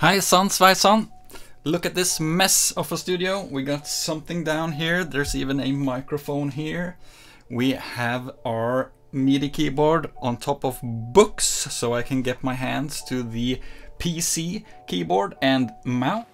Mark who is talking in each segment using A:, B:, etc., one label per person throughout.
A: Hejsan svejsan! Look at this mess of a studio. We got something down here. There's even a microphone here. We have our MIDI keyboard on top of books so I can get my hands to the PC keyboard and mouse.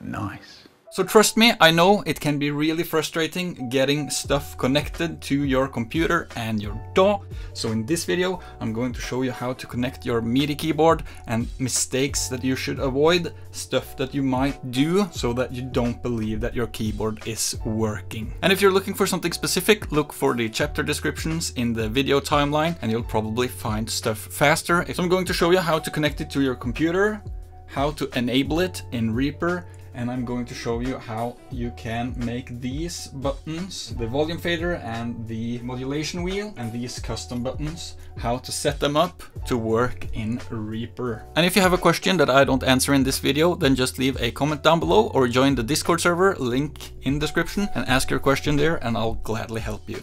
B: Nice.
A: So trust me, I know it can be really frustrating getting stuff connected to your computer and your DAW. So in this video, I'm going to show you how to connect your MIDI keyboard and mistakes that you should avoid, stuff that you might do so that you don't believe that your keyboard is working. And if you're looking for something specific, look for the chapter descriptions in the video timeline and you'll probably find stuff faster. So I'm going to show you how to connect it to your computer, how to enable it in Reaper, and I'm going to show you how you can make these buttons, the volume fader and the modulation wheel and these custom buttons, how to set them up to work in Reaper. And if you have a question that I don't answer in this video, then just leave a comment down below or join the Discord server, link in description, and ask your question there and I'll gladly help you.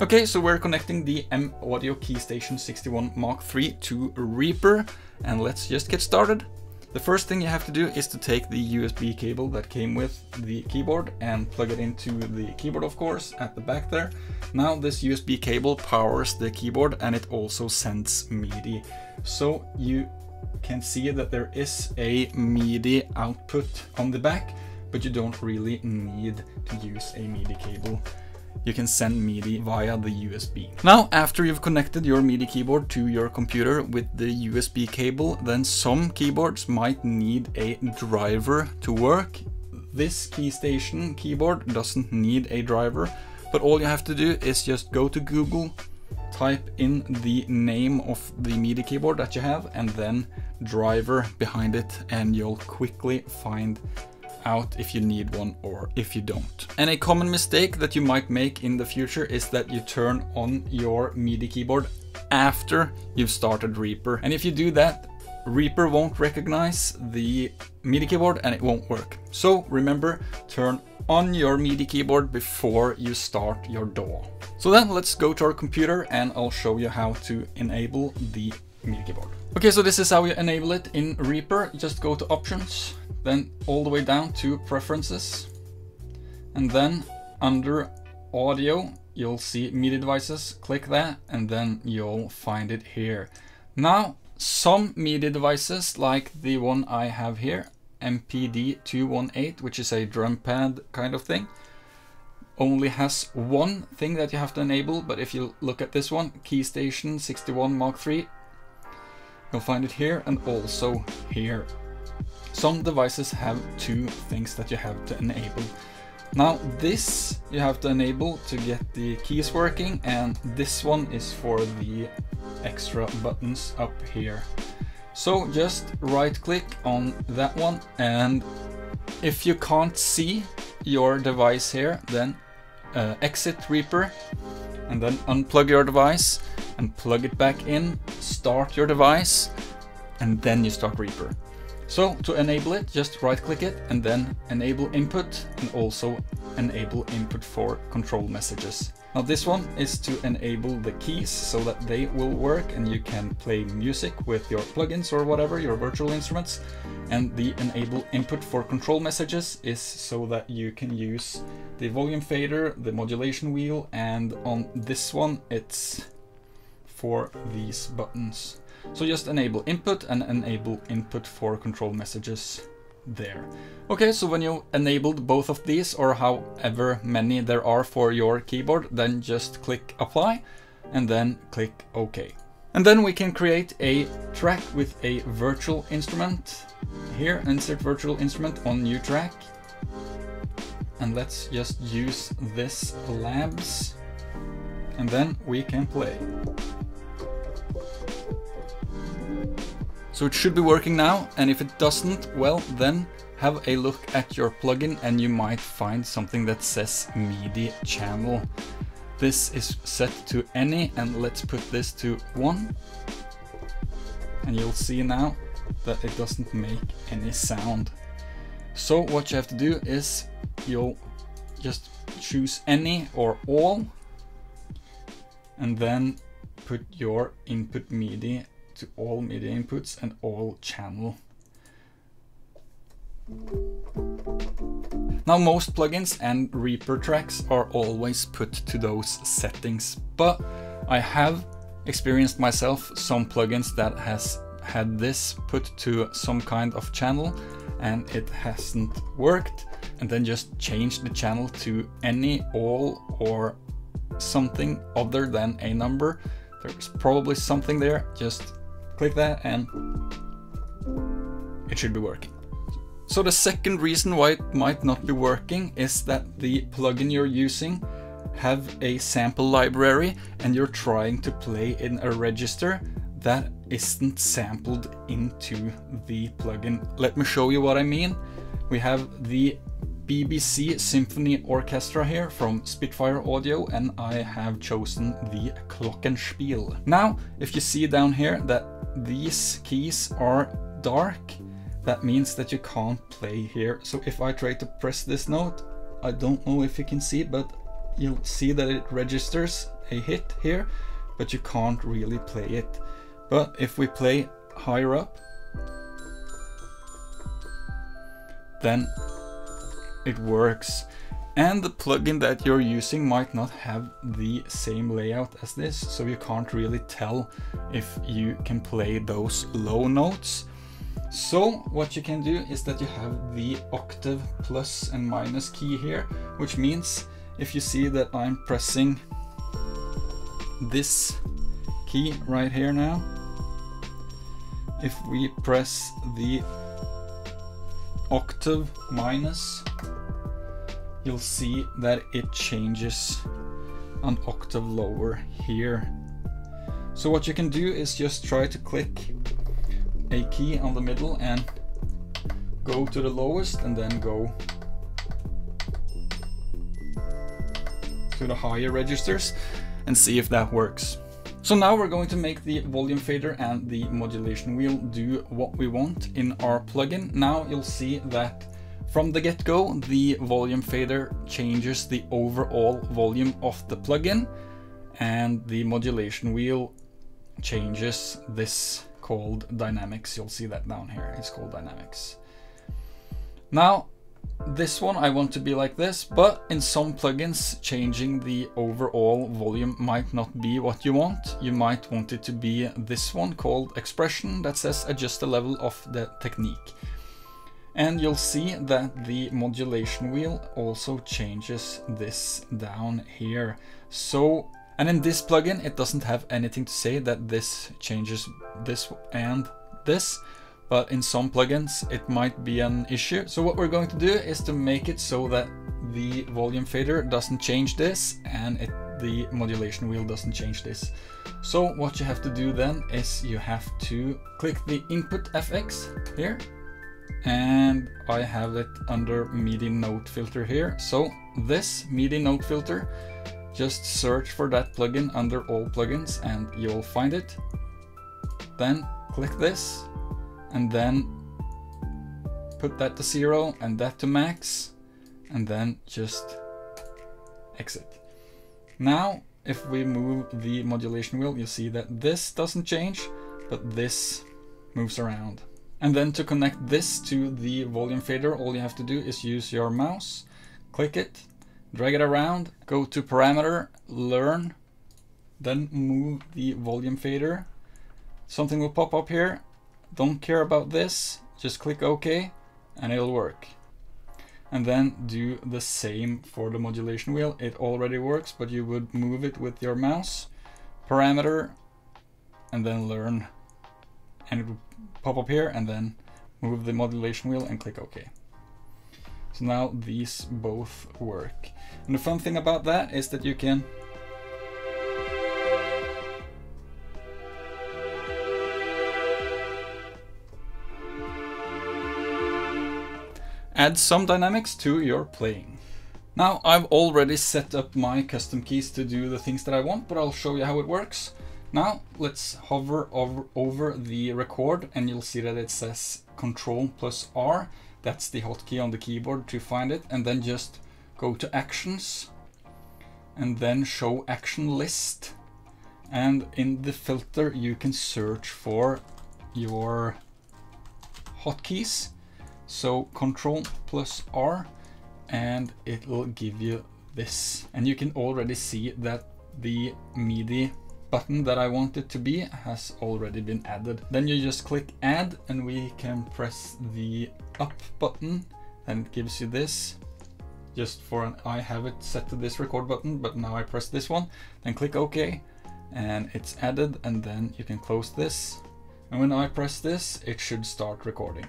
A: Okay, so we're connecting the M Audio Keystation 61 Mark III to Reaper, and let's just get started. The first thing you have to do is to take the USB cable that came with the keyboard and plug it into the keyboard of course at the back there. Now this USB cable powers the keyboard and it also sends MIDI. So you can see that there is a MIDI output on the back, but you don't really need to use a MIDI cable you can send MIDI via the USB. Now, after you've connected your MIDI keyboard to your computer with the USB cable, then some keyboards might need a driver to work. This KeyStation keyboard doesn't need a driver, but all you have to do is just go to Google, type in the name of the MIDI keyboard that you have, and then driver behind it, and you'll quickly find out if you need one or if you don't. And a common mistake that you might make in the future is that you turn on your MIDI keyboard after you've started Reaper. And if you do that, Reaper won't recognize the MIDI keyboard and it won't work. So remember, turn on your MIDI keyboard before you start your DAW. So then let's go to our computer and I'll show you how to enable the MIDI keyboard. Okay, so this is how you enable it in Reaper. Just go to options, then all the way down to preferences. And then under audio, you'll see MIDI devices. Click that and then you'll find it here. Now, some MIDI devices like the one I have here, MPD218, which is a drum pad kind of thing, only has one thing that you have to enable, but if you look at this one, KeyStation 61 Mark III, you'll find it here and also here. Some devices have two things that you have to enable. Now this you have to enable to get the keys working and this one is for the extra buttons up here. So just right click on that one and if you can't see your device here then uh, exit Reaper and then unplug your device and plug it back in, start your device and then you start Reaper. So to enable it, just right click it and then enable input and also enable input for control messages. Now this one is to enable the keys so that they will work and you can play music with your plugins or whatever, your virtual instruments. And the enable input for control messages is so that you can use the volume fader, the modulation wheel, and on this one it's for these buttons. So just enable input and enable input for control messages there. Okay, so when you enabled both of these or however many there are for your keyboard, then just click apply and then click OK. And then we can create a track with a virtual instrument. Here, insert virtual instrument on new track. And let's just use this labs. And then we can play. So it should be working now, and if it doesn't, well then have a look at your plugin and you might find something that says MIDI channel. This is set to any and let's put this to 1. And you'll see now that it doesn't make any sound. So what you have to do is you'll just choose any or all and then put your input MIDI to all MIDI inputs and all channel. Now most plugins and Reaper tracks are always put to those settings, but I have experienced myself some plugins that has had this put to some kind of channel and it hasn't worked and then just change the channel to any, all or something other than a number. There's probably something there, just click that and it should be working. So the second reason why it might not be working is that the plugin you're using have a sample library and you're trying to play in a register that isn't sampled into the plugin. Let me show you what I mean. We have the BBC Symphony Orchestra here from Spitfire Audio and I have chosen the Glockenspiel. Now, if you see down here that these keys are dark, that means that you can't play here. So if I try to press this note, I don't know if you can see, but you'll see that it registers a hit here, but you can't really play it. But if we play higher up, then it works. And the plugin that you're using might not have the same layout as this, so you can't really tell if you can play those low notes. So what you can do is that you have the octave plus and minus key here, which means if you see that I'm pressing this key right here now, if we press the octave minus, you'll see that it changes an octave lower here. So what you can do is just try to click a key on the middle and go to the lowest and then go to the higher registers and see if that works. So now we're going to make the volume fader and the modulation wheel do what we want in our plugin. Now you'll see that from the get-go, the volume fader changes the overall volume of the plugin and the modulation wheel changes this called Dynamics. You'll see that down here. It's called Dynamics. Now, this one I want to be like this, but in some plugins, changing the overall volume might not be what you want. You might want it to be this one called Expression that says adjust the level of the technique. And you'll see that the modulation wheel also changes this down here. So and in this plugin, it doesn't have anything to say that this changes this and this, but in some plugins it might be an issue. So what we're going to do is to make it so that the volume fader doesn't change this and it, the modulation wheel doesn't change this. So what you have to do then is you have to click the input FX here and I have it under MIDI note filter here. So this MIDI note filter just search for that plugin under all plugins and you'll find it. Then click this and then put that to zero and that to max and then just exit. Now if we move the modulation wheel you see that this doesn't change but this moves around. And then to connect this to the volume fader all you have to do is use your mouse, click it drag it around, go to parameter, learn, then move the volume fader. Something will pop up here. Don't care about this, just click OK and it'll work. And then do the same for the modulation wheel. It already works, but you would move it with your mouse, parameter, and then learn. And it will pop up here and then move the modulation wheel and click OK. So now these both work. And the fun thing about that is that you can add some dynamics to your playing. Now I've already set up my custom keys to do the things that I want, but I'll show you how it works. Now let's hover over, over the record and you'll see that it says Control plus R that's the hotkey on the keyboard to find it. And then just go to actions and then show action list. And in the filter, you can search for your hotkeys. So Control plus R and it will give you this. And you can already see that the MIDI button that I want it to be has already been added. Then you just click add and we can press the up button and it gives you this. Just for an I have it set to this record button but now I press this one then click OK and it's added and then you can close this. And when I press this it should start recording.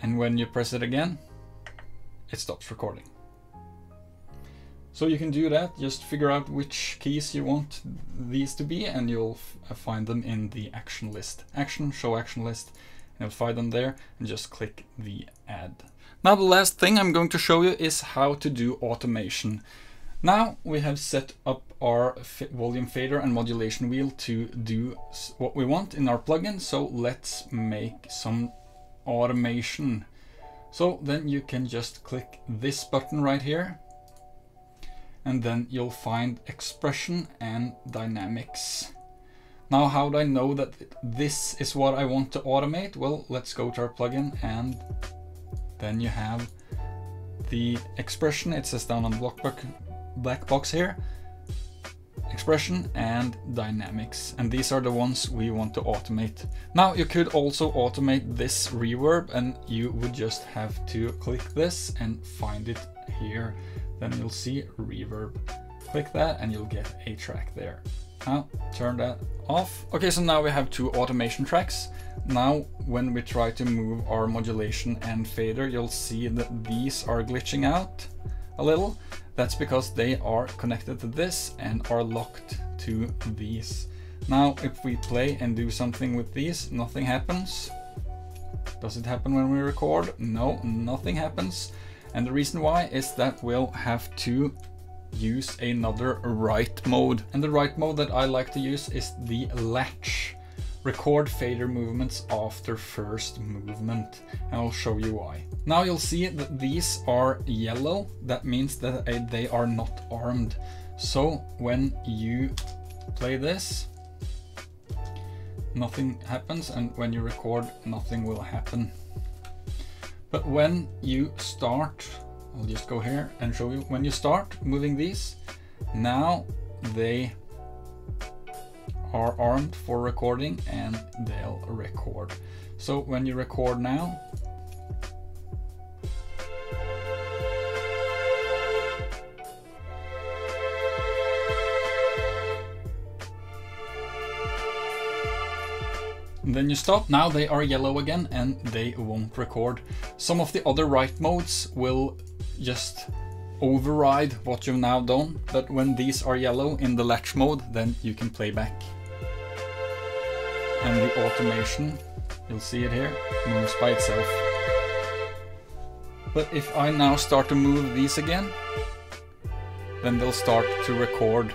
A: And when you press it again it stops recording so you can do that, just figure out which keys you want these to be and you'll uh, find them in the action list. Action, show action list, and you'll find them there and just click the add. Now the last thing I'm going to show you is how to do automation. Now we have set up our volume fader and modulation wheel to do what we want in our plugin, so let's make some automation. So then you can just click this button right here and then you'll find expression and dynamics. Now how do I know that this is what I want to automate? Well, let's go to our plugin and then you have the expression, it says down on the black box here, expression and dynamics. And these are the ones we want to automate. Now you could also automate this reverb and you would just have to click this and find it here then you'll see reverb. Click that and you'll get a track there. Now turn that off. Okay, so now we have two automation tracks. Now when we try to move our modulation and fader, you'll see that these are glitching out a little. That's because they are connected to this and are locked to these. Now if we play and do something with these, nothing happens. Does it happen when we record? No, nothing happens. And the reason why is that we'll have to use another write mode. And the write mode that I like to use is the latch. Record fader movements after first movement. And I'll show you why. Now you'll see that these are yellow. That means that they are not armed. So when you play this, nothing happens. And when you record, nothing will happen. But when you start, I'll just go here and show you, when you start moving these, now they are armed for recording and they'll record. So when you record now, then you stop. Now they are yellow again and they won't record. Some of the other write modes will just override what you've now done, but when these are yellow in the latch mode, then you can play back. And the automation, you'll see it here, moves by itself. But if I now start to move these again, then they'll start to record.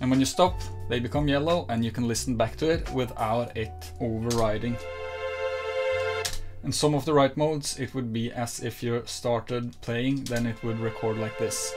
A: And when you stop, they become yellow and you can listen back to it without it overriding. In some of the write modes, it would be as if you started playing, then it would record like this.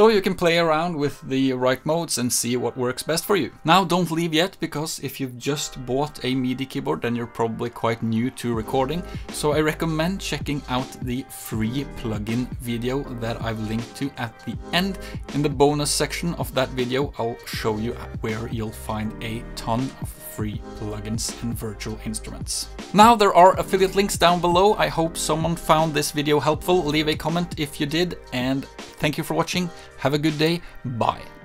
A: So you can play around with the write modes and see what works best for you. Now don't leave yet, because if you've just bought a MIDI keyboard then you're probably quite new to recording. So I recommend checking out the free plugin video that I've linked to at the end. In the bonus section of that video I'll show you where you'll find a ton of free plugins and virtual instruments. Now there are affiliate links down below. I hope someone found this video helpful. Leave a comment if you did and thank you for watching. Have a good day. Bye.